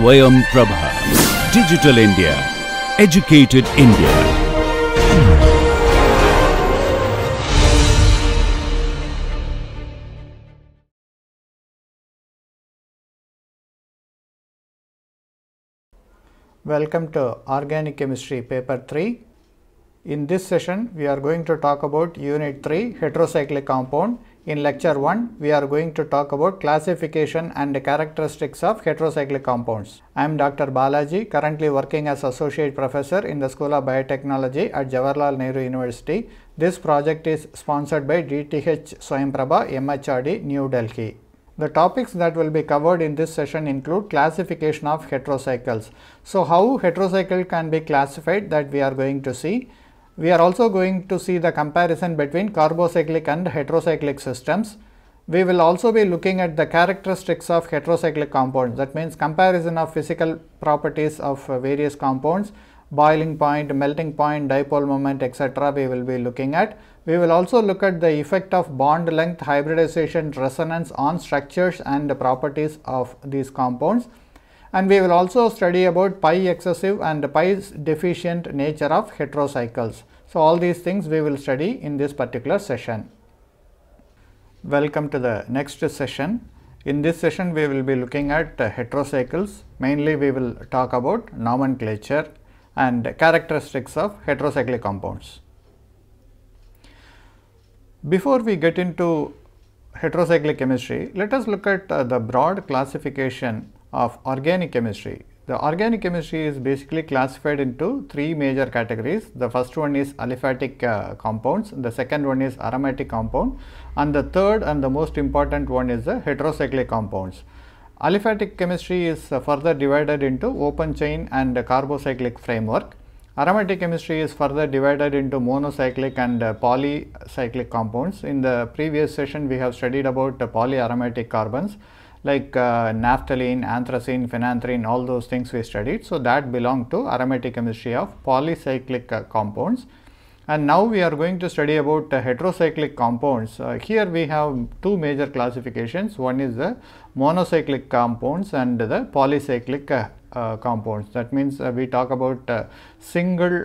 Swayam Prabha. Digital India. Educated India. Welcome to Organic Chemistry Paper 3. In this session, we are going to talk about Unit 3 Heterocyclic Compound. In Lecture 1, we are going to talk about classification and characteristics of heterocyclic compounds. I am Dr. Balaji, currently working as Associate Professor in the School of Biotechnology at Jawaharlal Nehru University. This project is sponsored by DTH Swayamprabha, MHRD, New Delhi. The topics that will be covered in this session include classification of heterocycles. So, how heterocycle can be classified that we are going to see. We are also going to see the comparison between carbocyclic and heterocyclic systems. We will also be looking at the characteristics of heterocyclic compounds that means comparison of physical properties of uh, various compounds boiling point, melting point, dipole moment etc. we will be looking at. We will also look at the effect of bond length, hybridization, resonance on structures and the properties of these compounds. And we will also study about pi excessive and pi deficient nature of heterocycles. So, all these things we will study in this particular session. Welcome to the next session. In this session, we will be looking at heterocycles. Mainly, we will talk about nomenclature and characteristics of heterocyclic compounds. Before we get into heterocyclic chemistry, let us look at uh, the broad classification of organic chemistry. The organic chemistry is basically classified into three major categories. The first one is aliphatic uh, compounds, the second one is aromatic compound and the third and the most important one is the heterocyclic compounds. Aliphatic chemistry is uh, further divided into open chain and carbocyclic framework. Aromatic chemistry is further divided into monocyclic and uh, polycyclic compounds. In the previous session, we have studied about uh, polyaromatic carbons like uh, naphthalene, anthracene, phenanthrene, all those things we studied. So, that belong to aromatic chemistry of polycyclic uh, compounds. And now we are going to study about uh, heterocyclic compounds. Uh, here we have two major classifications. One is the monocyclic compounds and the polycyclic uh, uh, compounds. That means we talk about single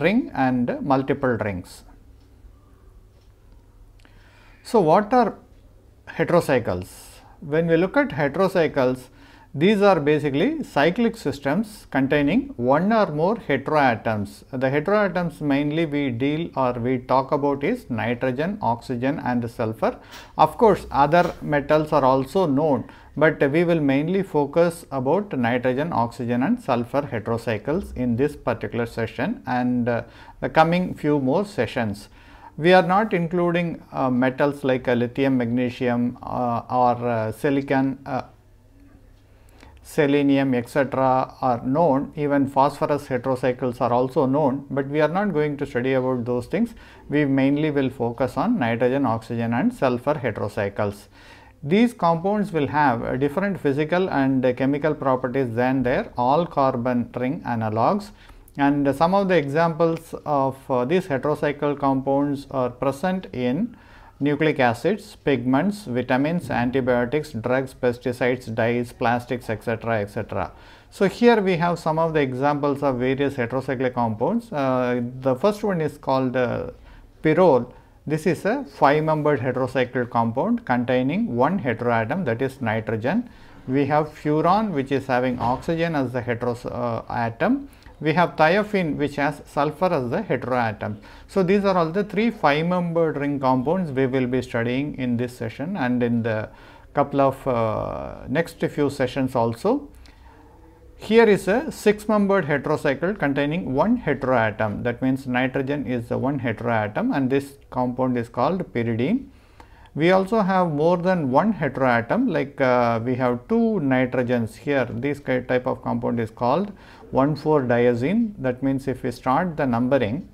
ring and multiple rings. So, what are heterocycles? When we look at heterocycles, these are basically cyclic systems containing one or more heteroatoms. The heteroatoms mainly we deal or we talk about is nitrogen, oxygen and sulfur. Of course, other metals are also known, but we will mainly focus about nitrogen, oxygen and sulfur heterocycles in this particular session and uh, the coming few more sessions. We are not including uh, metals like uh, lithium, magnesium uh, or silicon selenium etc. are known even phosphorus heterocycles are also known, but we are not going to study about those things. We mainly will focus on nitrogen, oxygen and sulfur heterocycles. These compounds will have different physical and chemical properties than their all carbon ring analogues and some of the examples of uh, these heterocycle compounds are present in nucleic acids, pigments, vitamins, antibiotics, drugs, pesticides, dyes, plastics, etc., etc. So, here we have some of the examples of various heterocyclic compounds. Uh, the first one is called uh, pyrrole. This is a 5 membered heterocyclic compound containing one heteroatom that is nitrogen. We have furan which is having oxygen as the heteroatom we have thiophene which has sulfur as the heteroatom. So, these are all the three 5 membered ring compounds we will be studying in this session and in the couple of uh, next few sessions also. Here is a 6 membered heterocycle containing one heteroatom that means nitrogen is the one heteroatom and this compound is called pyridine. We also have more than one heteroatom like uh, we have two nitrogens here this type of compound is called 1,4 diazine that means if we start the numbering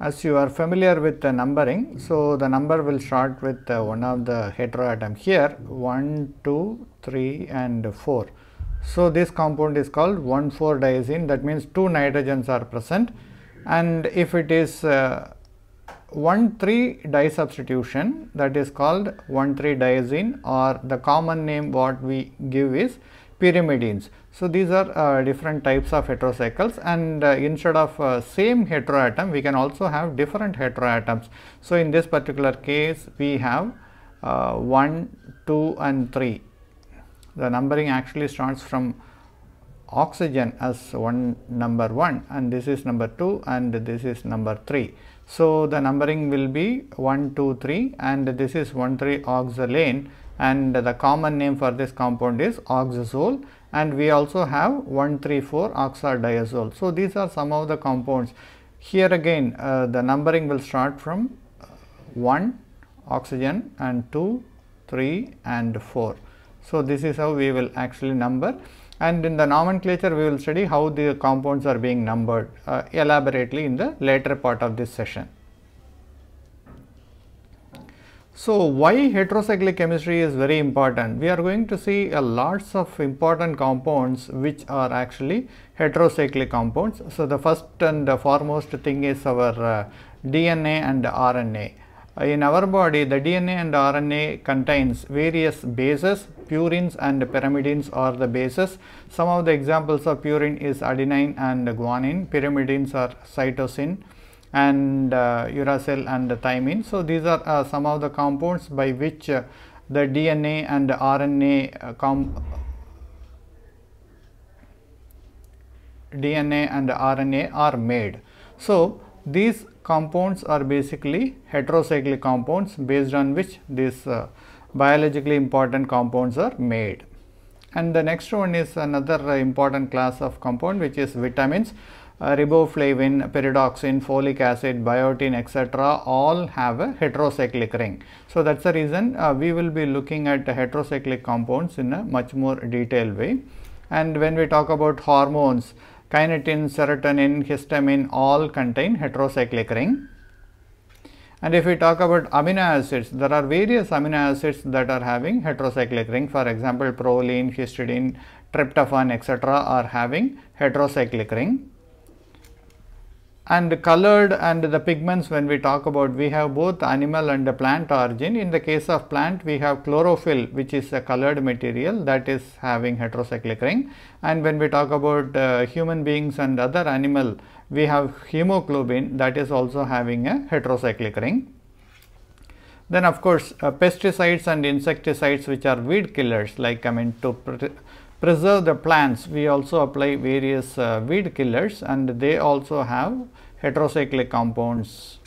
as you are familiar with the numbering. So, the number will start with uh, one of the heteroatom here 1, 2, 3 and 4. So, this compound is called 1,4 diazine that means two nitrogens are present and if it is uh, 1,3 disubstitution that is called 1,3 diazine or the common name what we give is pyrimidines. So, these are uh, different types of heterocycles and uh, instead of uh, same heteroatom we can also have different heteroatoms. So, in this particular case we have uh, 1, 2 and 3. The numbering actually starts from oxygen as one number 1 and this is number 2 and this is number 3. So, the numbering will be 1, 2, 3 and this is 1, 3 oxalane and the common name for this compound is oxazole and we also have 134 oxadiazole. So, these are some of the compounds. Here again uh, the numbering will start from uh, 1 oxygen and 2, 3 and 4. So, this is how we will actually number and in the nomenclature we will study how the compounds are being numbered uh, elaborately in the later part of this session. So, why heterocyclic chemistry is very important? We are going to see a lots of important compounds which are actually heterocyclic compounds. So, the first and the foremost thing is our uh, DNA and RNA. In our body, the DNA and RNA contains various bases, purines and pyrimidines are the bases. Some of the examples of purine is adenine and guanine, pyrimidines are cytosine and uh, uracil and thymine. So, these are uh, some of the compounds by which uh, the DNA and RNA uh, com DNA and RNA are made. So, these compounds are basically heterocyclic compounds based on which this uh, biologically important compounds are made. And the next one is another important class of compound which is vitamins uh, riboflavin, pyridoxine, folic acid, biotin etc. all have a heterocyclic ring. So, that is the reason uh, we will be looking at heterocyclic compounds in a much more detailed way. And when we talk about hormones, kinetin, serotonin, histamine all contain heterocyclic ring. And if we talk about amino acids, there are various amino acids that are having heterocyclic ring. For example, proline, histidine, tryptophan etc. are having heterocyclic ring and colored and the pigments when we talk about we have both animal and plant origin. In the case of plant we have chlorophyll which is a colored material that is having heterocyclic ring. And when we talk about uh, human beings and other animal we have hemoglobin that is also having a heterocyclic ring. Then of course uh, pesticides and insecticides which are weed killers like i mean to preserve the plants. We also apply various uh, weed killers and they also have heterocyclic compounds.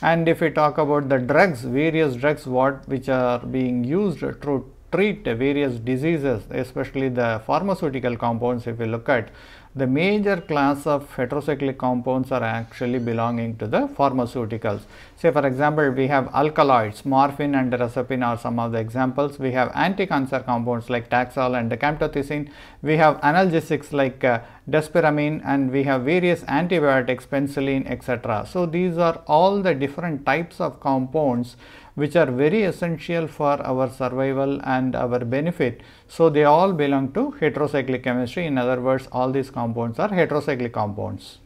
And if we talk about the drugs various drugs what which are being used to treat various diseases especially the pharmaceutical compounds if we look at the major class of heterocyclic compounds are actually belonging to the pharmaceuticals. Say for example, we have alkaloids, morphine and reserpine are some of the examples. We have anti-cancer compounds like Taxol and camptothecin. We have analgesics like uh, desipramine and we have various antibiotics, penicillin, etc. So, these are all the different types of compounds which are very essential for our survival and our benefit. So, they all belong to heterocyclic chemistry in other words all these compounds are heterocyclic compounds.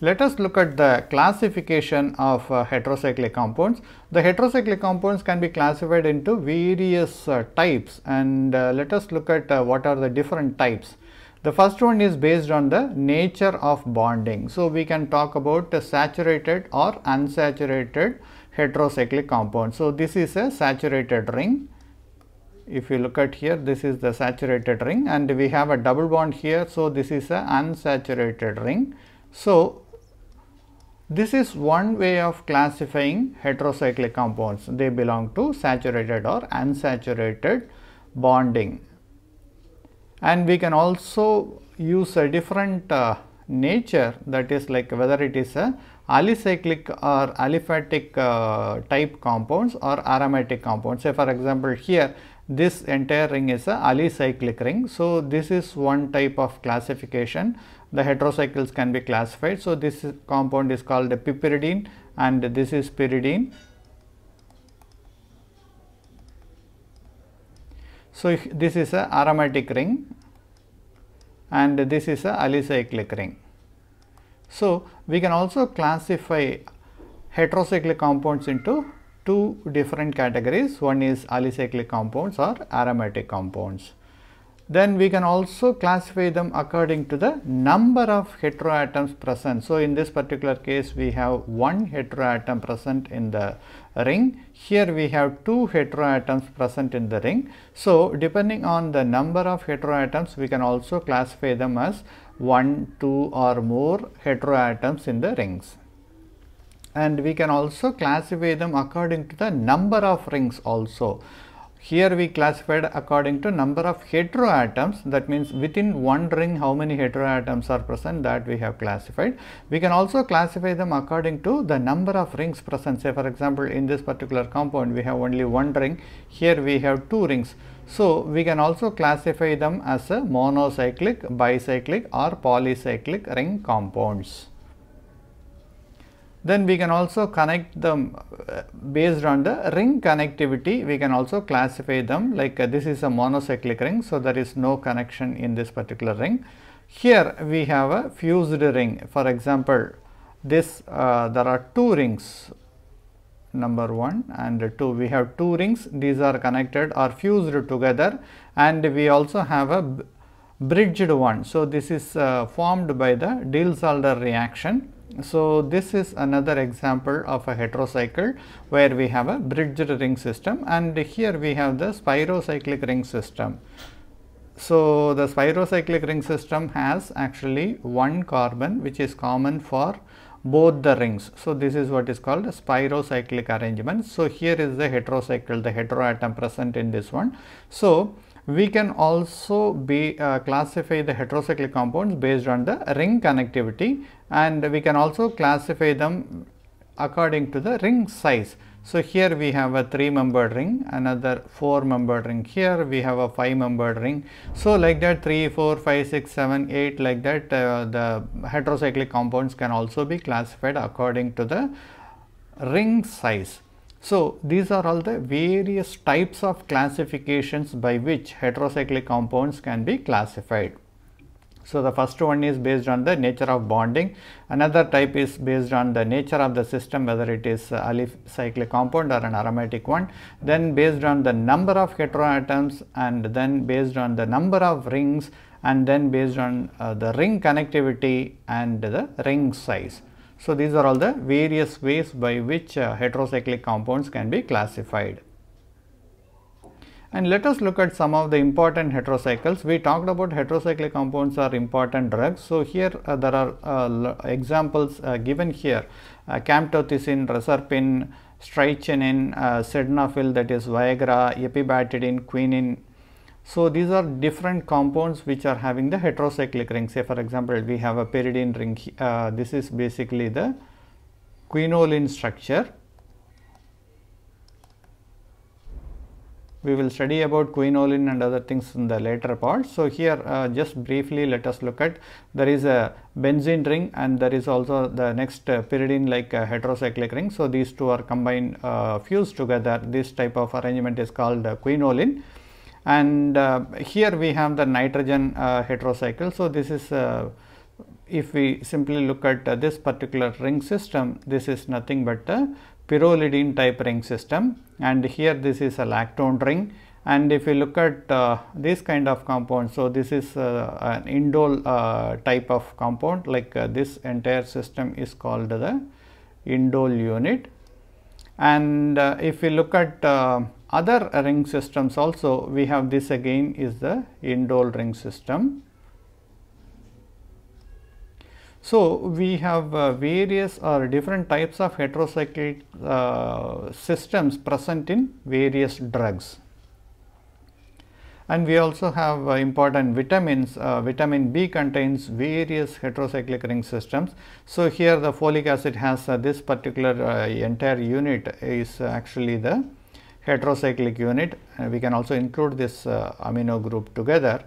Let us look at the classification of uh, heterocyclic compounds. The heterocyclic compounds can be classified into various uh, types and uh, let us look at uh, what are the different types. The first one is based on the nature of bonding. So, we can talk about the saturated or unsaturated heterocyclic compound. So, this is a saturated ring. If you look at here, this is the saturated ring and we have a double bond here. So, this is a unsaturated ring. So, this is one way of classifying heterocyclic compounds. They belong to saturated or unsaturated bonding and we can also use a different uh, nature that is like whether it is a alicyclic or aliphatic uh, type compounds or aromatic compounds. Say for example, here this entire ring is a alicyclic ring. So, this is one type of classification the heterocycles can be classified. So, this compound is called a piperidine and this is pyridine So, this is a aromatic ring and this is a alicyclic ring. So, we can also classify heterocyclic compounds into two different categories. One is alicyclic compounds or aromatic compounds. Then we can also classify them according to the number of heteroatoms present. So, in this particular case we have one heteroatom present in the ring. Here we have two heteroatoms present in the ring. So, depending on the number of heteroatoms we can also classify them as one, two or more heteroatoms in the rings and we can also classify them according to the number of rings also. Here we classified according to number of heteroatoms that means within one ring how many heteroatoms are present that we have classified. We can also classify them according to the number of rings present say for example in this particular compound we have only one ring here we have two rings. So, we can also classify them as a monocyclic, bicyclic or polycyclic ring compounds. Then we can also connect them uh, based on the ring connectivity. We can also classify them like uh, this is a monocyclic ring. So, there is no connection in this particular ring. Here we have a fused ring. For example, this uh, there are two rings number 1 and 2 we have two rings these are connected or fused together and we also have a bridged one. So, this is uh, formed by the Diels-Alder reaction so, this is another example of a heterocycle where we have a bridged ring system and here we have the spirocyclic ring system. So, the spirocyclic ring system has actually one carbon which is common for both the rings. So, this is what is called a spirocyclic arrangement. So, here is the heterocycle, the heteroatom present in this one. So, we can also be uh, classify the heterocyclic compounds based on the ring connectivity and we can also classify them according to the ring size. So, here we have a 3 membered ring, another 4 membered ring, here we have a 5 membered ring. So, like that 3, 4, 5, 6, 7, 8 like that uh, the heterocyclic compounds can also be classified according to the ring size. So, these are all the various types of classifications by which heterocyclic compounds can be classified. So, the first one is based on the nature of bonding, another type is based on the nature of the system whether it is alicyclic compound or an aromatic one, then based on the number of heteroatoms and then based on the number of rings and then based on uh, the ring connectivity and the ring size. So, these are all the various ways by which uh, heterocyclic compounds can be classified. And let us look at some of the important heterocycles. We talked about heterocyclic compounds are important drugs. So, here uh, there are uh, examples uh, given here uh, camptothecin, reserpine, strychnine, uh, sildenafil that is Viagra, epibatidine, quinine, so, these are different compounds which are having the heterocyclic ring. Say for example, we have a pyridine ring. Uh, this is basically the quinoline structure. We will study about quinoline and other things in the later part. So, here uh, just briefly let us look at there is a benzene ring and there is also the next uh, pyridine like uh, heterocyclic ring. So, these two are combined uh, fused together this type of arrangement is called uh, quinoline and uh, here we have the nitrogen uh, heterocycle. So, this is uh, if we simply look at uh, this particular ring system, this is nothing but a pyrrolidine type ring system. And here this is a lactone ring. And if you look at uh, this kind of compound, so this is uh, an indole type of compound like this entire system is called the indole unit. And if we look at other ring systems also we have this again is the indole ring system. So, we have uh, various or different types of heterocyclic uh, systems present in various drugs. And we also have uh, important vitamins, uh, vitamin B contains various heterocyclic ring systems. So, here the folic acid has uh, this particular uh, entire unit is actually the heterocyclic unit. Uh, we can also include this uh, amino group together.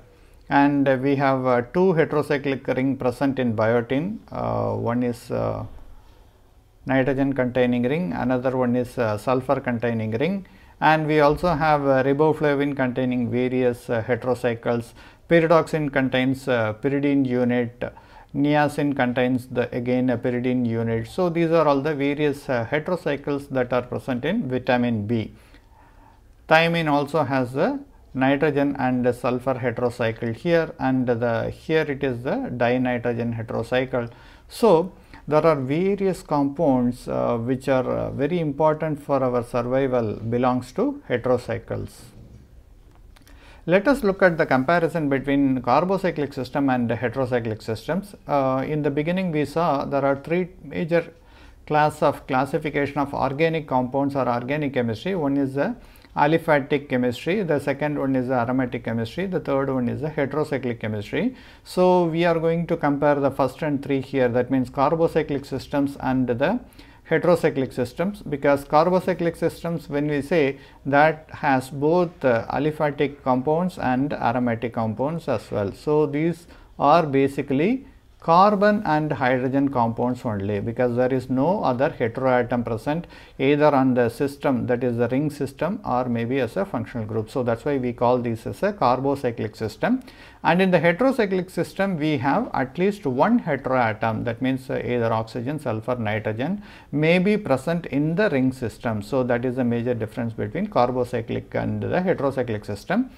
And uh, we have uh, two heterocyclic ring present in biotin. Uh, one is uh, nitrogen containing ring. Another one is sulfur containing ring. And we also have riboflavin containing various heterocycles. Pyridoxine contains pyridine unit. Niacin contains the again a pyridine unit. So, these are all the various uh, heterocycles that are present in vitamin B. Thiamine also has the nitrogen and a sulfur heterocycle here and the here it is the dinitrogen heterocycle. So, there are various compounds uh, which are uh, very important for our survival belongs to heterocycles. Let us look at the comparison between carbocyclic system and heterocyclic systems. Uh, in the beginning we saw there are three major class of classification of organic compounds or organic chemistry. One is the aliphatic chemistry, the second one is aromatic chemistry, the third one is the heterocyclic chemistry. So, we are going to compare the first and three here that means carbocyclic systems and the heterocyclic systems because carbocyclic systems when we say that has both uh, aliphatic compounds and aromatic compounds as well. So, these are basically carbon and hydrogen compounds only because there is no other heteroatom present either on the system that is the ring system or maybe as a functional group. So, that is why we call this as a carbocyclic system and in the heterocyclic system we have at least one heteroatom that means uh, either oxygen, sulfur, nitrogen may be present in the ring system. So, that is the major difference between carbocyclic and the heterocyclic system.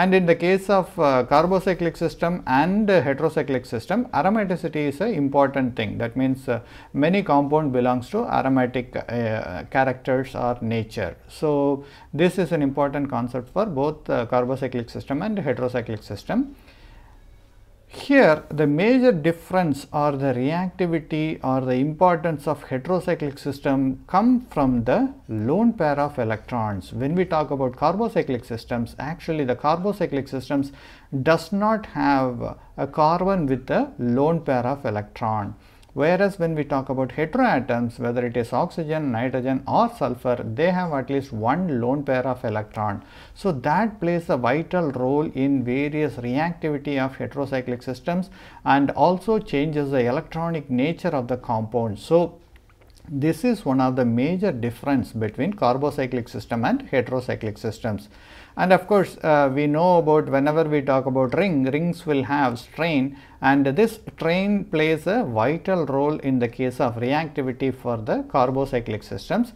And in the case of uh, carbocyclic system and uh, heterocyclic system, aromaticity is an important thing. That means uh, many compound belongs to aromatic uh, characters or nature. So, this is an important concept for both uh, carbocyclic system and heterocyclic system. Here the major difference or the reactivity or the importance of heterocyclic system come from the lone pair of electrons. When we talk about carbocyclic systems actually the carbocyclic systems does not have a carbon with a lone pair of electron. Whereas, when we talk about heteroatoms whether it is oxygen, nitrogen or sulfur they have at least one lone pair of electron. So, that plays a vital role in various reactivity of heterocyclic systems and also changes the electronic nature of the compound. So, this is one of the major difference between carbocyclic system and heterocyclic systems. And of course, uh, we know about whenever we talk about ring, rings will have strain and this strain plays a vital role in the case of reactivity for the carbocyclic systems.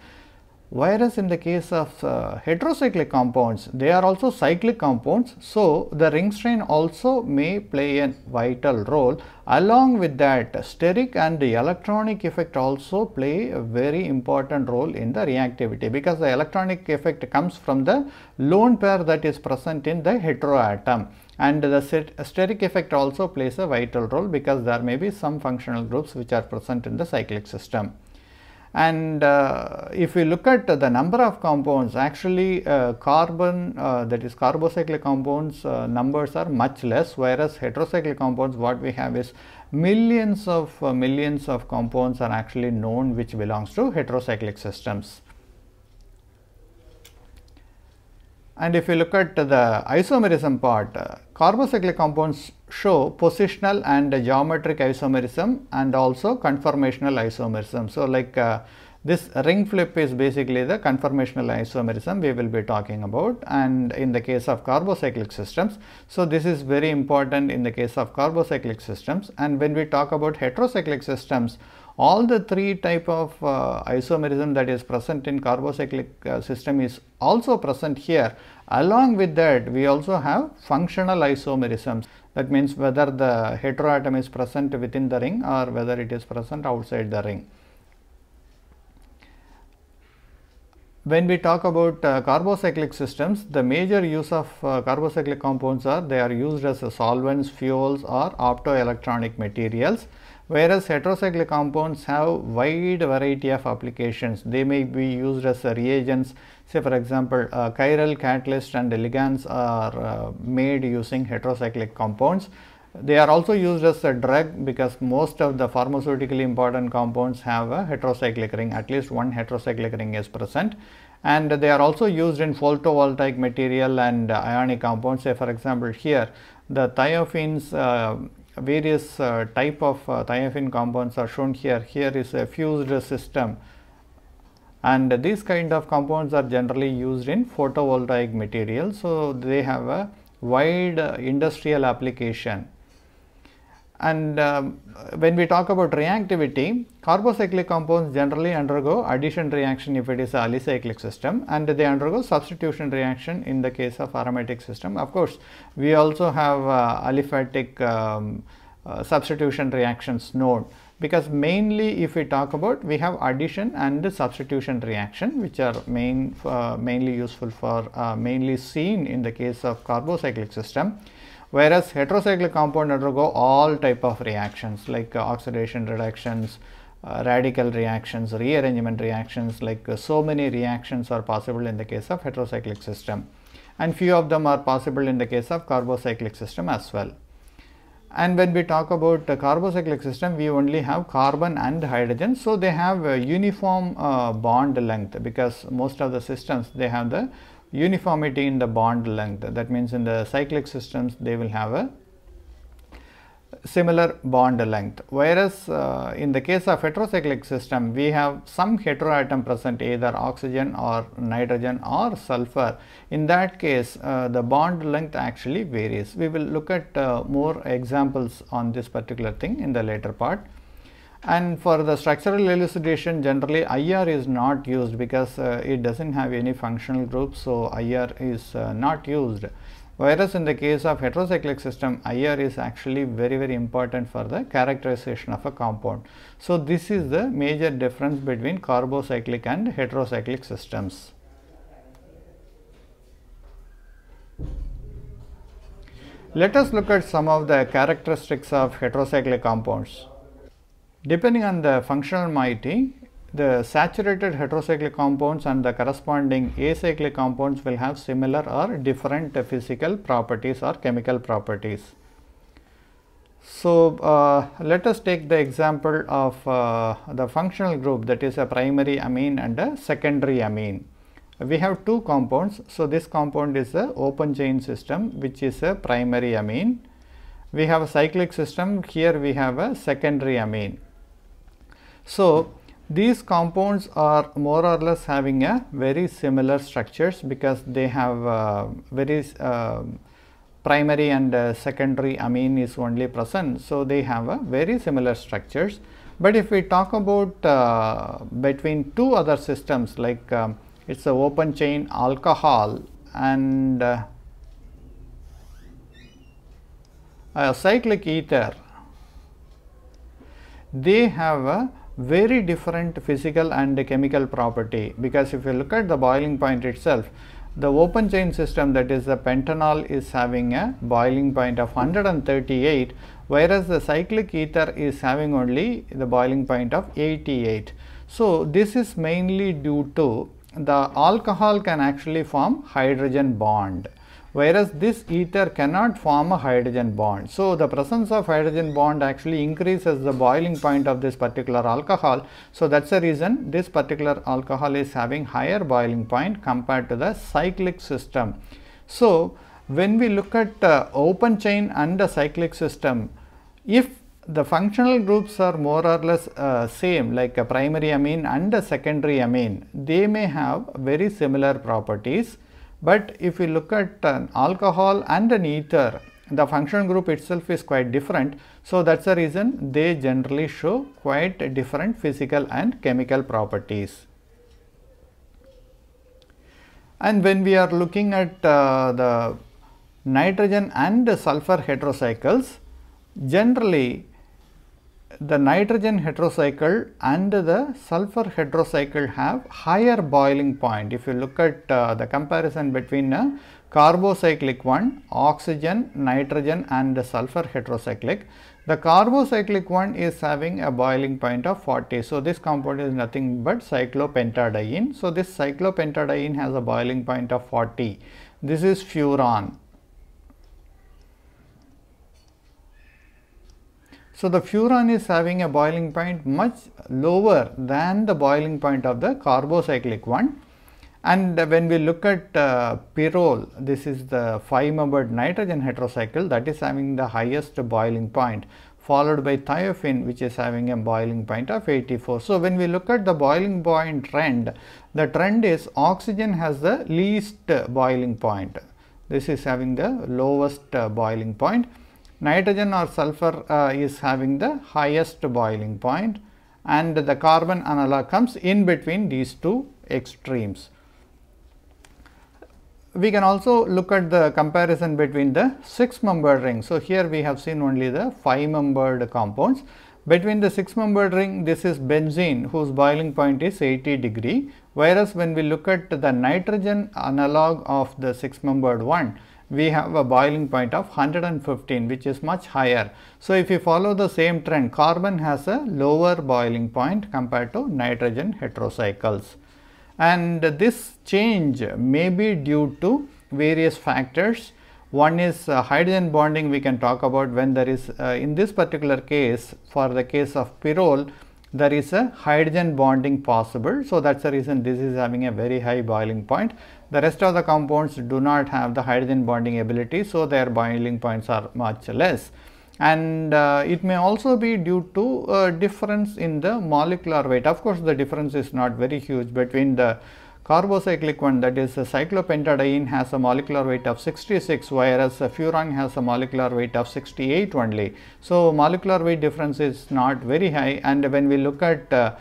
Whereas, in the case of uh, heterocyclic compounds, they are also cyclic compounds. So, the ring strain also may play a vital role. Along with that, steric and the electronic effect also play a very important role in the reactivity because the electronic effect comes from the lone pair that is present in the heteroatom and the steric effect also plays a vital role because there may be some functional groups which are present in the cyclic system. And uh, if we look at the number of compounds, actually uh, carbon uh, that is carbocyclic compounds uh, numbers are much less, whereas heterocyclic compounds what we have is millions of uh, millions of compounds are actually known which belongs to heterocyclic systems. And if you look at the isomerism part, uh, carbocyclic compounds show positional and geometric isomerism and also conformational isomerism. So, like uh, this ring flip is basically the conformational isomerism we will be talking about and in the case of carbocyclic systems. So, this is very important in the case of carbocyclic systems and when we talk about heterocyclic systems all the three type of uh, isomerism that is present in carbocyclic uh, system is also present here. Along with that we also have functional isomerisms that means whether the heteroatom is present within the ring or whether it is present outside the ring. When we talk about uh, carbocyclic systems, the major use of uh, carbocyclic compounds are they are used as solvents, fuels or optoelectronic materials whereas heterocyclic compounds have wide variety of applications. They may be used as reagents, say for example, uh, chiral catalysts and ligands are uh, made using heterocyclic compounds. They are also used as a drug because most of the pharmaceutically important compounds have a heterocyclic ring, at least one heterocyclic ring is present and they are also used in photovoltaic material and ionic compounds. Say for example, here the thiophenes uh, various uh, type of uh, thiophene compounds are shown here. Here is a fused system and these kind of compounds are generally used in photovoltaic materials. So, they have a wide uh, industrial application. And um, when we talk about reactivity, carbocyclic compounds generally undergo addition reaction if it is a alicyclic system and they undergo substitution reaction in the case of aromatic system. Of course, we also have uh, aliphatic um, uh, substitution reactions known because mainly if we talk about we have addition and substitution reaction which are main uh, mainly useful for uh, mainly seen in the case of carbocyclic system whereas heterocyclic compound undergo all type of reactions like uh, oxidation reductions, uh, radical reactions, rearrangement reactions like uh, so many reactions are possible in the case of heterocyclic system and few of them are possible in the case of carbocyclic system as well. And when we talk about the carbocyclic system, we only have carbon and hydrogen. So, they have a uniform uh, bond length because most of the systems they have the uniformity in the bond length. That means, in the cyclic systems they will have a similar bond length. Whereas, uh, in the case of heterocyclic system, we have some heteroatom present either oxygen or nitrogen or sulfur. In that case, uh, the bond length actually varies. We will look at uh, more examples on this particular thing in the later part. And for the structural elucidation generally IR is not used because uh, it does not have any functional group. So, IR is uh, not used whereas in the case of heterocyclic system IR is actually very very important for the characterization of a compound. So, this is the major difference between carbocyclic and heterocyclic systems. Let us look at some of the characteristics of heterocyclic compounds. Depending on the functional moiety, the saturated heterocyclic compounds and the corresponding acyclic compounds will have similar or different physical properties or chemical properties. So, uh, let us take the example of uh, the functional group that is a primary amine and a secondary amine. We have two compounds. So, this compound is a open chain system which is a primary amine. We have a cyclic system here we have a secondary amine. So, these compounds are more or less having a very similar structures because they have uh, very uh, primary and uh, secondary amine is only present. So, they have a very similar structures. But if we talk about uh, between two other systems like um, it is a open chain alcohol and uh, a cyclic ether, they have a very different physical and chemical property because if you look at the boiling point itself the open chain system that is the pentanol is having a boiling point of 138 whereas the cyclic ether is having only the boiling point of 88. So, this is mainly due to the alcohol can actually form hydrogen bond whereas this ether cannot form a hydrogen bond. So, the presence of hydrogen bond actually increases the boiling point of this particular alcohol. So, that is the reason this particular alcohol is having higher boiling point compared to the cyclic system. So, when we look at open chain and the cyclic system, if the functional groups are more or less uh, same like a primary amine and a secondary amine, they may have very similar properties but if we look at an alcohol and an ether, the function group itself is quite different. So, that is the reason they generally show quite different physical and chemical properties. And when we are looking at uh, the nitrogen and sulfur heterocycles, generally the nitrogen heterocycle and the sulfur heterocycle have higher boiling point. If you look at uh, the comparison between a carbocyclic one, oxygen, nitrogen and the sulfur heterocyclic, the carbocyclic one is having a boiling point of 40. So, this compound is nothing but cyclopentadiene. So, this cyclopentadiene has a boiling point of 40. This is furan. So, the furan is having a boiling point much lower than the boiling point of the carbocyclic one. And when we look at uh, pyrrole, this is the 5 membered nitrogen heterocycle that is having the highest boiling point followed by thiophene which is having a boiling point of 84. So, when we look at the boiling point trend, the trend is oxygen has the least boiling point. This is having the lowest uh, boiling point nitrogen or sulfur uh, is having the highest boiling point and the carbon analog comes in between these two extremes. We can also look at the comparison between the 6 membered ring. So, here we have seen only the 5 membered compounds. Between the 6 membered ring this is benzene whose boiling point is 80 degree whereas when we look at the nitrogen analog of the 6 membered one we have a boiling point of 115 which is much higher. So, if you follow the same trend carbon has a lower boiling point compared to nitrogen heterocycles and this change may be due to various factors. One is uh, hydrogen bonding we can talk about when there is uh, in this particular case for the case of pyrrole there is a hydrogen bonding possible. So, that is the reason this is having a very high boiling point. The rest of the compounds do not have the hydrogen bonding ability. So, their boiling points are much less and uh, it may also be due to a difference in the molecular weight. Of course, the difference is not very huge between the carbocyclic one that is cyclopentadiene has a molecular weight of 66 whereas furan has a molecular weight of 68 only. So, molecular weight difference is not very high and when we look at uh,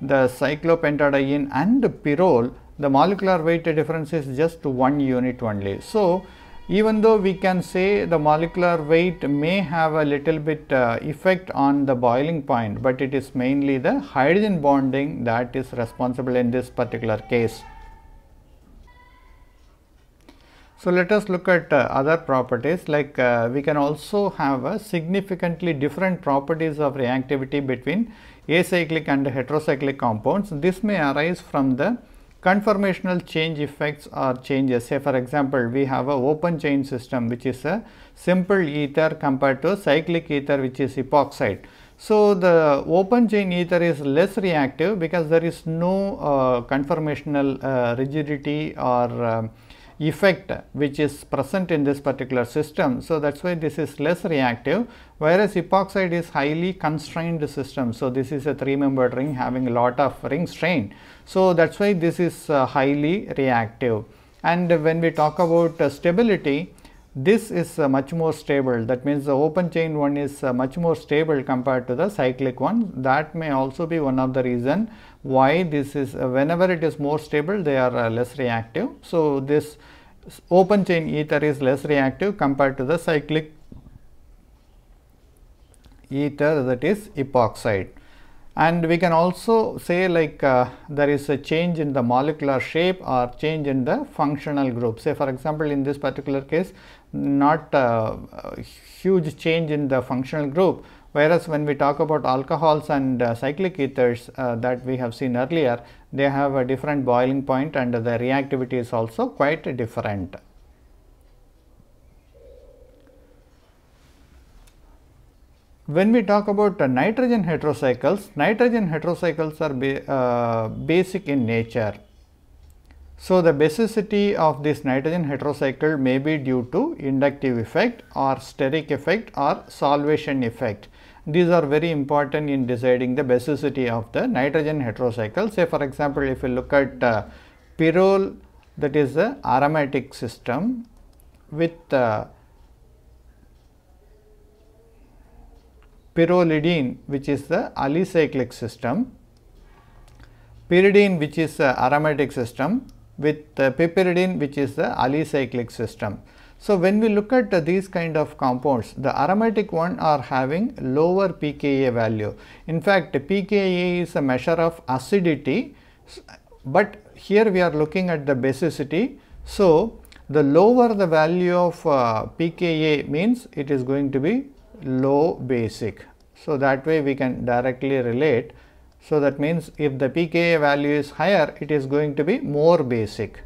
the cyclopentadiene and pyrrole the molecular weight difference is just 1 unit only. So, even though we can say the molecular weight may have a little bit uh, effect on the boiling point, but it is mainly the hydrogen bonding that is responsible in this particular case. So, let us look at uh, other properties like uh, we can also have a significantly different properties of reactivity between acyclic and heterocyclic compounds. This may arise from the conformational change effects or changes. Say for example, we have a open chain system which is a simple ether compared to cyclic ether which is epoxide. So, the open chain ether is less reactive because there is no uh, conformational uh, rigidity or uh, effect which is present in this particular system. So, that is why this is less reactive whereas epoxide is highly constrained system. So, this is a 3 membered ring having a lot of ring strain. So, that is why this is uh, highly reactive and when we talk about uh, stability this is uh, much more stable that means the open chain one is uh, much more stable compared to the cyclic one that may also be one of the reason why this is uh, whenever it is more stable they are uh, less reactive. So, this open chain ether is less reactive compared to the cyclic ether that is epoxide and we can also say like uh, there is a change in the molecular shape or change in the functional group. Say for example, in this particular case not a huge change in the functional group, whereas when we talk about alcohols and uh, cyclic ethers uh, that we have seen earlier, they have a different boiling point and the reactivity is also quite different. When we talk about uh, nitrogen heterocycles, nitrogen heterocycles are ba uh, basic in nature. So, the basicity of this nitrogen heterocycle may be due to inductive effect or steric effect or solvation effect. These are very important in deciding the basicity of the nitrogen heterocycle. Say for example, if you look at uh, pyrrole that is the aromatic system with uh, pyrrolidine which is the alicyclic system, pyridine which is the aromatic system with uh, piperidine which is the alicyclic system. So, when we look at uh, these kind of compounds, the aromatic one are having lower pKa value. In fact, pKa is a measure of acidity, but here we are looking at the basicity. So, the lower the value of uh, pKa means it is going to be low basic. So, that way we can directly relate. So, that means if the pKa value is higher, it is going to be more basic.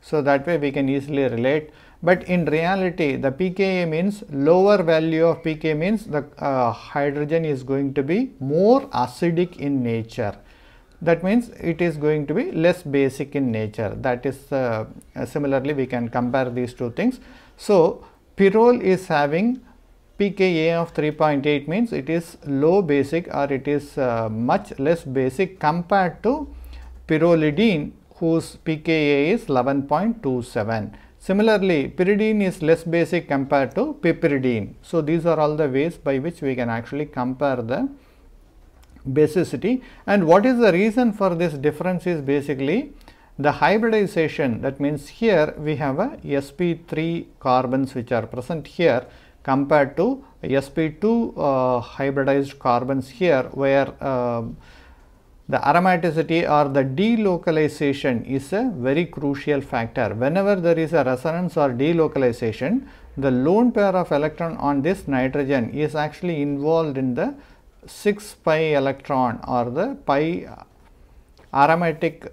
So, that way we can easily relate, but in reality the pKa means lower value of pKa means the uh, hydrogen is going to be more acidic in nature. That means it is going to be less basic in nature that is uh, similarly we can compare these two things. So, pyrrole is having pKa of 3.8 means it is low basic or it is uh, much less basic compared to pyrrolidine whose pKa is 11.27. Similarly, pyridine is less basic compared to piperidine. So, these are all the ways by which we can actually compare the basicity and what is the reason for this difference is basically the hybridization that means here we have a sp3 carbons which are present here compared to sp2 uh, hybridized carbons here where uh, the aromaticity or the delocalization is a very crucial factor. Whenever there is a resonance or delocalization, the lone pair of electron on this nitrogen is actually involved in the 6 pi electron or the pi aromatic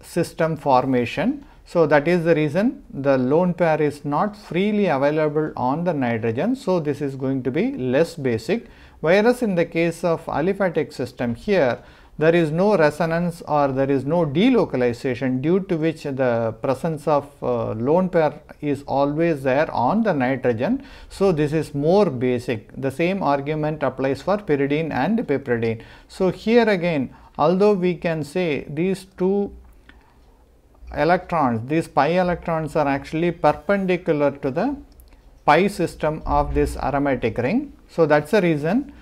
system formation. So, that is the reason the lone pair is not freely available on the nitrogen. So, this is going to be less basic whereas in the case of aliphatic system here there is no resonance or there is no delocalization due to which the presence of uh, lone pair is always there on the nitrogen. So, this is more basic the same argument applies for pyridine and piperidine. So, here again although we can say these two electrons these pi electrons are actually perpendicular to the pi system of this aromatic ring. So, that is the reason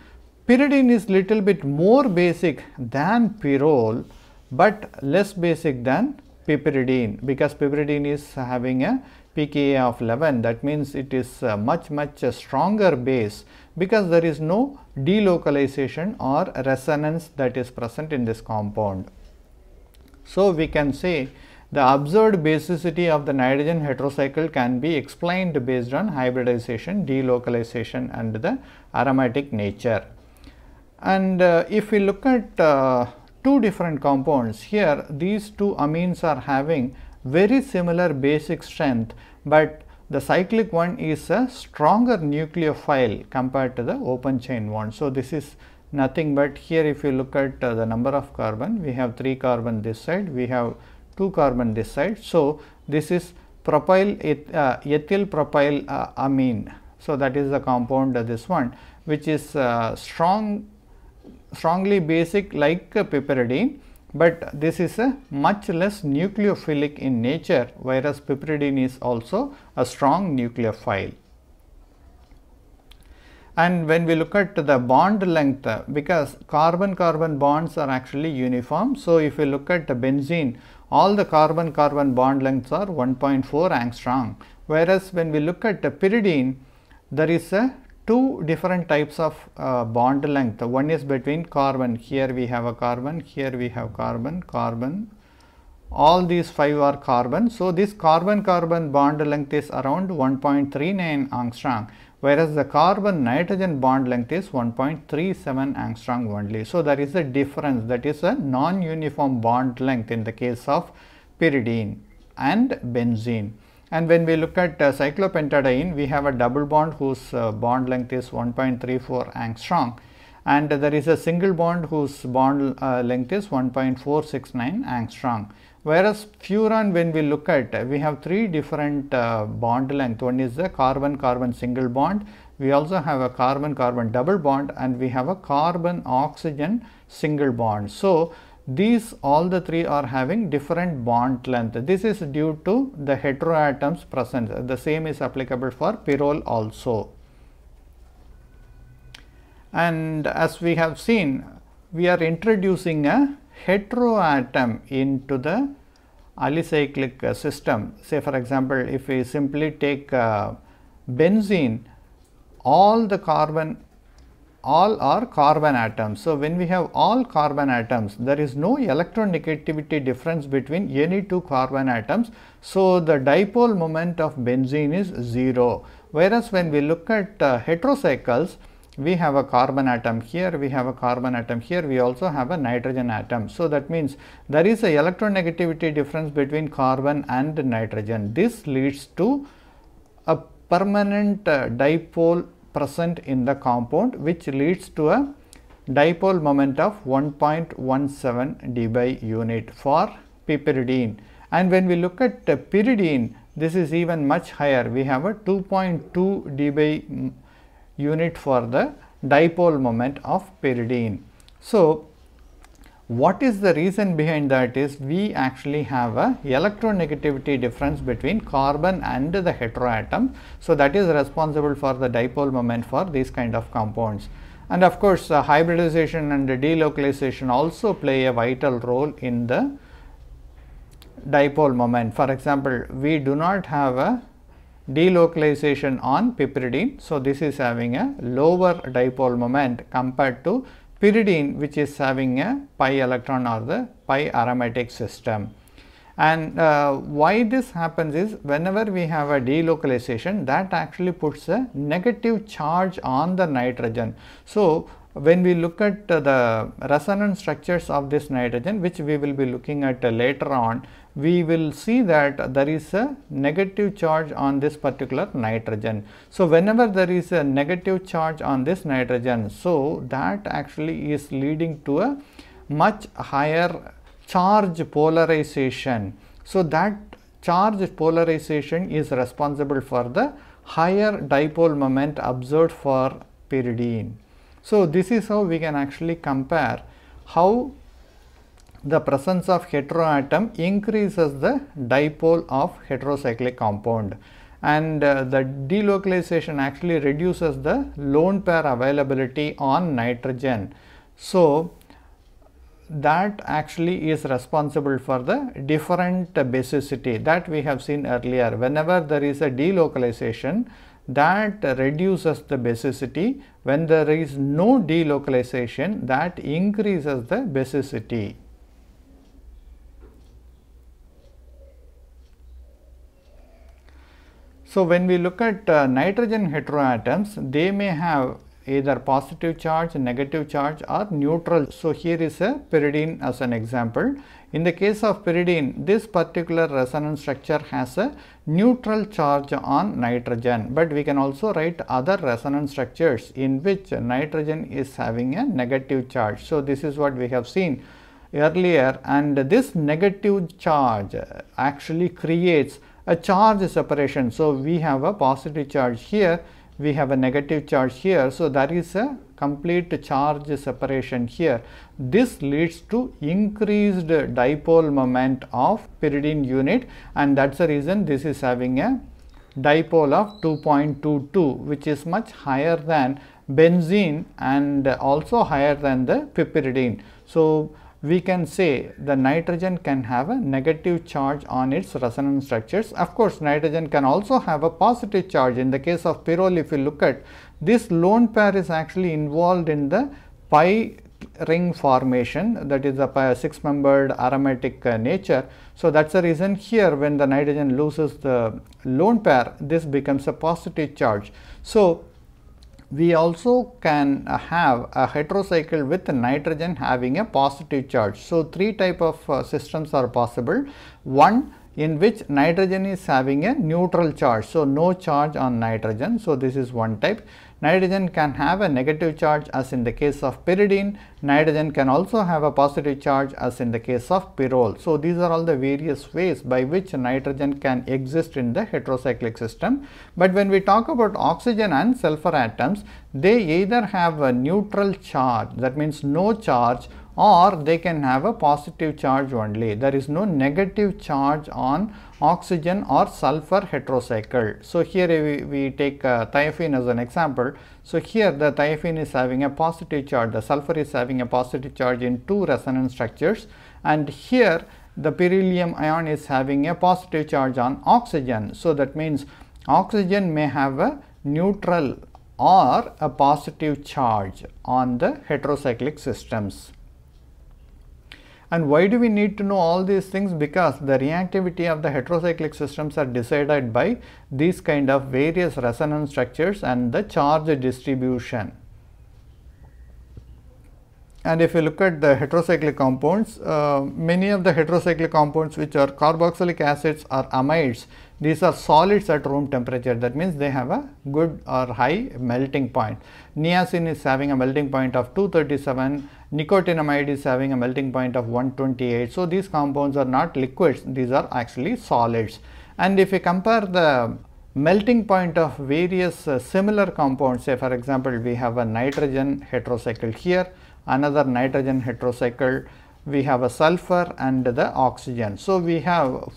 pyridine is little bit more basic than pyrrole, but less basic than piperidine because piperidine is having a pKa of 11 that means it is much much stronger base because there is no delocalization or resonance that is present in this compound. So, we can say the observed basicity of the nitrogen heterocycle can be explained based on hybridization, delocalization and the aromatic nature. And uh, if we look at uh, two different compounds here, these two amines are having very similar basic strength, but the cyclic one is a stronger nucleophile compared to the open chain one. So, this is nothing but here if you look at uh, the number of carbon, we have 3 carbon this side, we have 2 carbon this side. So, this is propyl uh, ethyl propyl uh, amine. So, that is the compound uh, this one which is uh, strong strongly basic like piperidine, but this is a much less nucleophilic in nature whereas piperidine is also a strong nucleophile. And when we look at the bond length because carbon carbon bonds are actually uniform. So, if we look at the benzene all the carbon carbon bond lengths are 1.4 angstrom. Whereas when we look at the pyridine there is a two different types of uh, bond length. One is between carbon here we have a carbon here we have carbon carbon. All these five are carbon. So this carbon carbon bond length is around 1.39 angstrom whereas the carbon nitrogen bond length is 1.37 angstrom only. So, there is a difference that is a non-uniform bond length in the case of pyridine and benzene. And when we look at uh, cyclopentadiene, we have a double bond whose uh, bond length is 1.34 angstrom and there is a single bond whose bond uh, length is 1.469 angstrom. Whereas, furan when we look at we have three different uh, bond length one is the carbon carbon single bond we also have a carbon carbon double bond and we have a carbon oxygen single bond. So, these all the three are having different bond length this is due to the heteroatoms present the same is applicable for pyrrole also. And as we have seen we are introducing a heteroatom into the alicyclic uh, system. Say for example, if we simply take uh, benzene, all the carbon all are carbon atoms. So, when we have all carbon atoms, there is no electronegativity difference between any two carbon atoms. So, the dipole moment of benzene is 0. Whereas, when we look at uh, heterocycles, we have a carbon atom here, we have a carbon atom here, we also have a nitrogen atom. So, that means there is a electronegativity difference between carbon and nitrogen. This leads to a permanent uh, dipole present in the compound which leads to a dipole moment of 1.17 Debye unit for piperidine. And when we look at uh, pyridine, this is even much higher. We have a 2.2 Debye unit for the dipole moment of pyridine. So, What is the reason behind that is we actually have a electronegativity difference between carbon and the heteroatom. So, that is responsible for the dipole moment for these kind of compounds. And of course, uh, hybridization and delocalization also play a vital role in the dipole moment. For example, we do not have a delocalization on piperidine. So, this is having a lower dipole moment compared to pyridine which is having a pi electron or the pi aromatic system. And uh, why this happens is whenever we have a delocalization that actually puts a negative charge on the nitrogen. So, when we look at the resonance structures of this nitrogen which we will be looking at later on, we will see that there is a negative charge on this particular nitrogen. So, whenever there is a negative charge on this nitrogen, so that actually is leading to a much higher charge polarization. So, that charge polarization is responsible for the higher dipole moment observed for pyridine. So, this is how we can actually compare how the presence of heteroatom increases the dipole of heterocyclic compound and uh, the delocalization actually reduces the lone pair availability on nitrogen. So, that actually is responsible for the different basicity that we have seen earlier. Whenever there is a delocalization, that reduces the basicity. When there is no delocalization, that increases the basicity. So, when we look at uh, nitrogen heteroatoms, they may have either positive charge, negative charge or neutral. So, here is a pyridine as an example. In the case of pyridine, this particular resonance structure has a neutral charge on nitrogen, but we can also write other resonance structures in which nitrogen is having a negative charge. So, this is what we have seen earlier and this negative charge actually creates a charge separation. So, we have a positive charge here we have a negative charge here. So, there is a complete charge separation here. This leads to increased dipole moment of pyridine unit and that is the reason this is having a dipole of 2.22 which is much higher than benzene and also higher than the piperidine. So, we can say the nitrogen can have a negative charge on its resonance structures. Of course, nitrogen can also have a positive charge. In the case of pyrrole, if you look at this lone pair is actually involved in the pi ring formation that is a 6 membered aromatic uh, nature. So, that is the reason here when the nitrogen loses the lone pair this becomes a positive charge. So, we also can have a heterocycle with nitrogen having a positive charge. So, three type of uh, systems are possible. One in which nitrogen is having a neutral charge. So, no charge on nitrogen. So, this is one type. Nitrogen can have a negative charge as in the case of pyridine. Nitrogen can also have a positive charge as in the case of pyrrole. So, these are all the various ways by which nitrogen can exist in the heterocyclic system. But when we talk about oxygen and sulfur atoms, they either have a neutral charge that means no charge or they can have a positive charge only. There is no negative charge on oxygen or sulfur heterocycle. So, here we, we take uh, thiophene as an example. So, here the thiophene is having a positive charge, the sulfur is having a positive charge in two resonance structures and here the pyrylium ion is having a positive charge on oxygen. So, that means oxygen may have a neutral or a positive charge on the heterocyclic systems. And why do we need to know all these things? Because the reactivity of the heterocyclic systems are decided by these kind of various resonance structures and the charge distribution. And if you look at the heterocyclic compounds, uh, many of the heterocyclic compounds which are carboxylic acids or amides, these are solids at room temperature. That means they have a good or high melting point. Niacin is having a melting point of 237, nicotinamide is having a melting point of 128. So, these compounds are not liquids, these are actually solids. And if you compare the melting point of various uh, similar compounds, say for example, we have a nitrogen heterocycle here, another nitrogen heterocycle, we have a sulfur and the oxygen. So, we have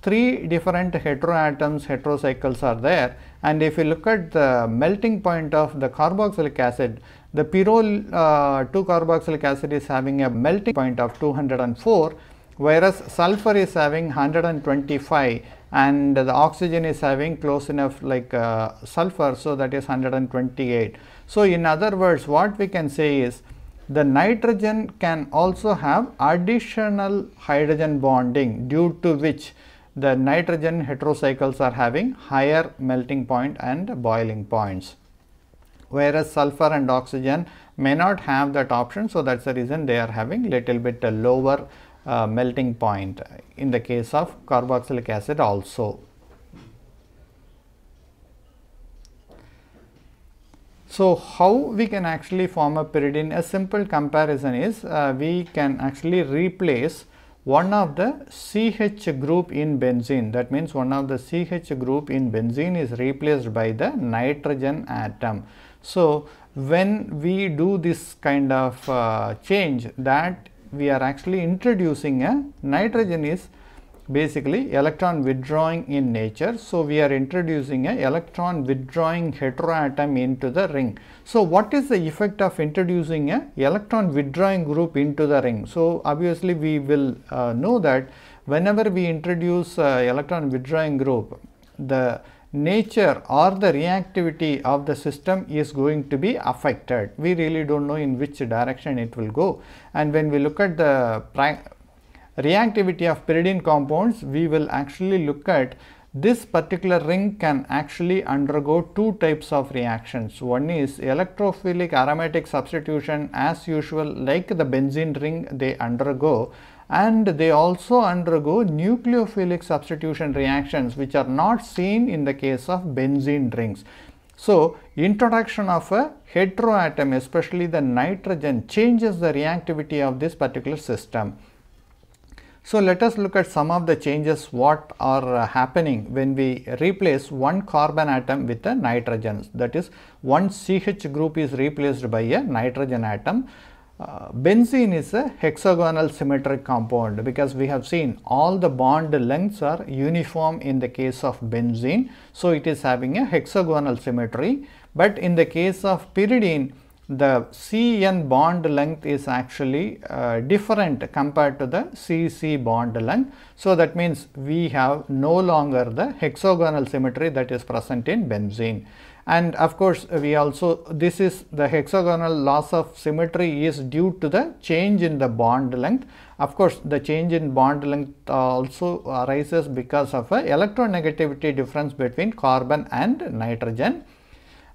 three different heteroatoms heterocycles are there and if you look at the melting point of the carboxylic acid the pyrrole uh, 2 carboxylic acid is having a melting point of 204 whereas sulfur is having 125 and the oxygen is having close enough like uh, sulfur. So, that is 128. So, in other words what we can say is the nitrogen can also have additional hydrogen bonding due to which the nitrogen heterocycles are having higher melting point and boiling points whereas sulfur and oxygen may not have that option. So, that is the reason they are having little bit lower uh, melting point in the case of carboxylic acid also. So, how we can actually form a pyridine? A simple comparison is uh, we can actually replace one of the CH group in benzene that means one of the CH group in benzene is replaced by the nitrogen atom. So, when we do this kind of uh, change that we are actually introducing a nitrogen is basically electron withdrawing in nature. So, we are introducing a electron withdrawing heteroatom into the ring. So, what is the effect of introducing a electron withdrawing group into the ring? So, obviously, we will uh, know that whenever we introduce electron withdrawing group, the nature or the reactivity of the system is going to be affected. We really do not know in which direction it will go. And when we look at the reactivity of pyridine compounds, we will actually look at this particular ring can actually undergo two types of reactions. One is electrophilic aromatic substitution as usual like the benzene ring they undergo and they also undergo nucleophilic substitution reactions which are not seen in the case of benzene rings. So, introduction of a heteroatom especially the nitrogen changes the reactivity of this particular system. So, let us look at some of the changes what are uh, happening when we replace one carbon atom with a nitrogen that is one CH group is replaced by a nitrogen atom. Uh, benzene is a hexagonal symmetric compound because we have seen all the bond lengths are uniform in the case of benzene. So, it is having a hexagonal symmetry, but in the case of pyridine the CN bond length is actually uh, different compared to the CC bond length. So, that means we have no longer the hexagonal symmetry that is present in benzene and of course, we also this is the hexagonal loss of symmetry is due to the change in the bond length. Of course, the change in bond length also arises because of a electronegativity difference between carbon and nitrogen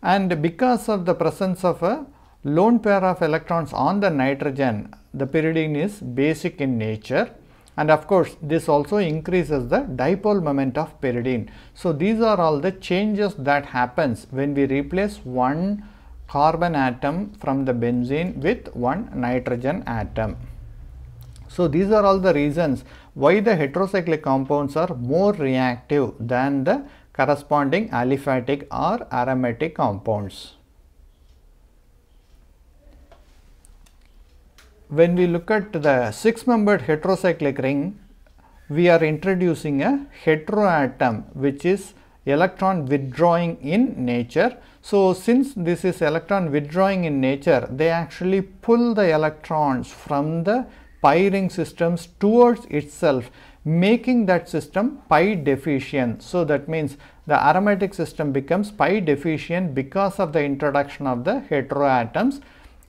and because of the presence of a lone pair of electrons on the nitrogen, the pyridine is basic in nature and of course, this also increases the dipole moment of pyridine. So, these are all the changes that happens when we replace one carbon atom from the benzene with one nitrogen atom. So, these are all the reasons why the heterocyclic compounds are more reactive than the corresponding aliphatic or aromatic compounds. When we look at the 6 membered heterocyclic ring, we are introducing a heteroatom which is electron withdrawing in nature. So, since this is electron withdrawing in nature, they actually pull the electrons from the pi ring systems towards itself making that system pi deficient. So, that means the aromatic system becomes pi deficient because of the introduction of the heteroatoms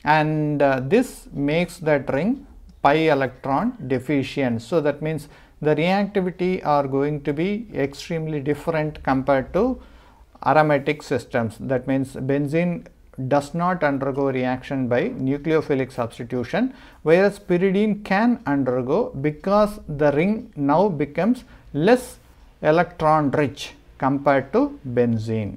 and uh, this makes that ring pi electron deficient. So, that means the reactivity are going to be extremely different compared to aromatic systems. That means, benzene does not undergo reaction by nucleophilic substitution, whereas pyridine can undergo because the ring now becomes less electron rich compared to benzene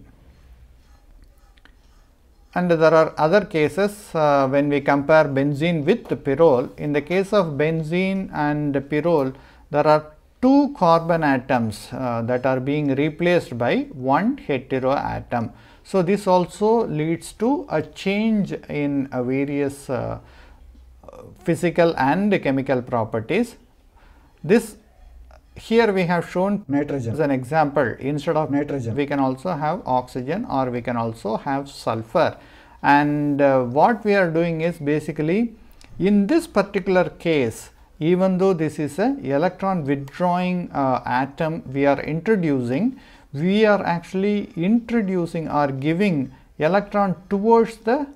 and there are other cases uh, when we compare benzene with pyrrole. In the case of benzene and pyrrole, there are two carbon atoms uh, that are being replaced by one hetero atom. So, this also leads to a change in uh, various uh, physical and chemical properties. This here we have shown nitrogen as an example instead of Nitrogen. we can also have oxygen or we can also have sulfur and uh, what we are doing is basically in this particular case even though this is a electron withdrawing uh, atom we are introducing we are actually introducing or giving electron towards the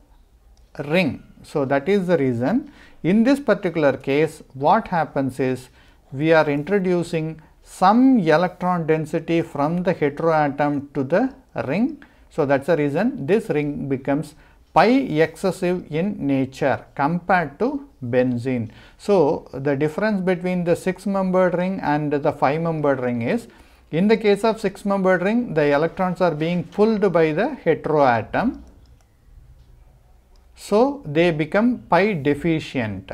ring. So, that is the reason in this particular case what happens is we are introducing some electron density from the heteroatom to the ring. So, that is the reason this ring becomes pi excessive in nature compared to benzene. So, the difference between the 6 membered ring and the 5 membered ring is in the case of 6 membered ring the electrons are being pulled by the heteroatom. So, they become pi deficient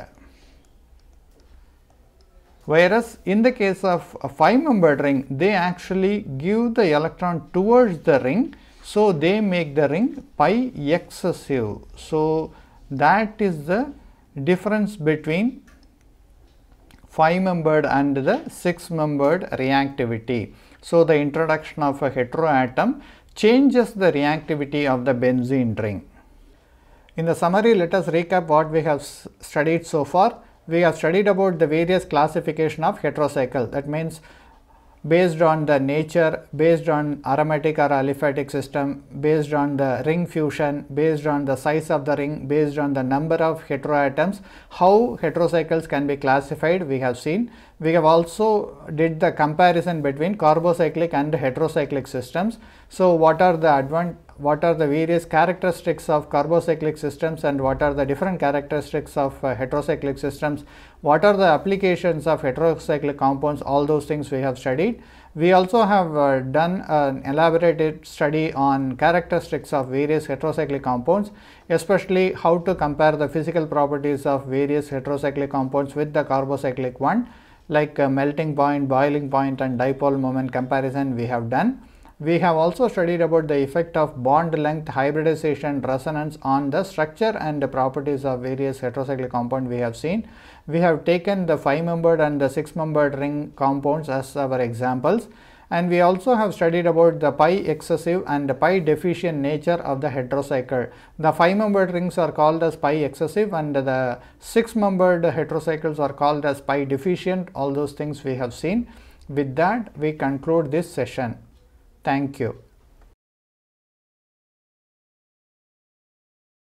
whereas in the case of a 5 membered ring they actually give the electron towards the ring. So, they make the ring pi excessive. So, that is the difference between 5 membered and the 6 membered reactivity. So, the introduction of a heteroatom changes the reactivity of the benzene ring. In the summary, let us recap what we have studied so far. We have studied about the various classification of heterocycle. That means based on the nature, based on aromatic or aliphatic system, based on the ring fusion, based on the size of the ring, based on the number of heteroatoms, how heterocycles can be classified we have seen. We have also did the comparison between carbocyclic and heterocyclic systems. So, what are the advantages what are the various characteristics of carbocyclic systems and what are the different characteristics of uh, heterocyclic systems, what are the applications of heterocyclic compounds, all those things we have studied. We also have uh, done an elaborated study on characteristics of various heterocyclic compounds, especially how to compare the physical properties of various heterocyclic compounds with the carbocyclic one like uh, melting point, boiling point and dipole moment comparison we have done. We have also studied about the effect of bond length hybridization resonance on the structure and the properties of various heterocyclic compound we have seen. We have taken the 5 membered and the 6 membered ring compounds as our examples and we also have studied about the pi excessive and the pi deficient nature of the heterocycle. The 5 membered rings are called as pi excessive and the 6 membered heterocycles are called as pi deficient all those things we have seen. With that we conclude this session. Thank you.